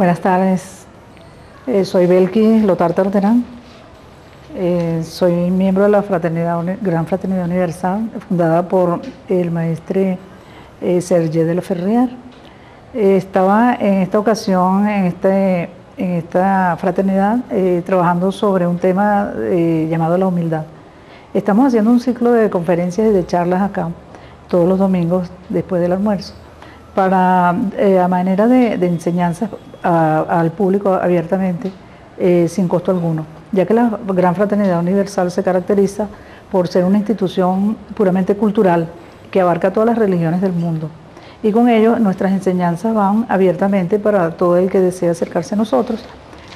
Buenas tardes, eh, soy Belki Lotar Tarterán, eh, soy miembro de la fraternidad, Gran Fraternidad Universal, fundada por el maestre eh, Sergio de la Ferrier. estaba en esta ocasión, en, este, en esta fraternidad, trabajando sobre un tema llamado la humildad. Estamos haciendo un ciclo de conferencias y de charlas acá, todos los domingos después del almuerzo para, a manera de, de enseñanza al público abiertamente eh, sin costo alguno, ya que la Gran Fraternidad Universal se caracteriza por ser una institución puramente cultural que abarca todas las religiones del mundo. Y con ello nuestras enseñanzas van abiertamente para todo el que desea acercarse a nosotros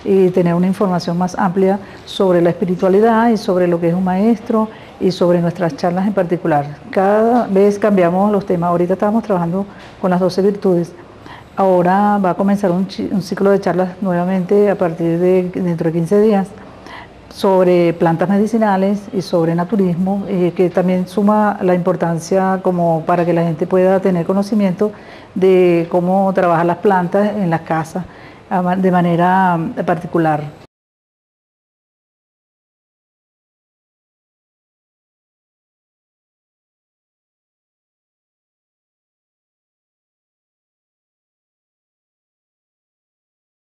y tener una información más amplia sobre la espiritualidad y sobre lo que es un maestro y sobre nuestras charlas en particular. Cada vez cambiamos los temas. Ahorita estamos trabajando con las 12 virtudes Ahora va a comenzar un, ciclo de charlas nuevamente a partir de dentro de 15 días sobre plantas medicinales y sobre naturismo, eh, que también suma la importancia como para que la gente pueda tener conocimiento de cómo trabajar las plantas en las casas de manera particular.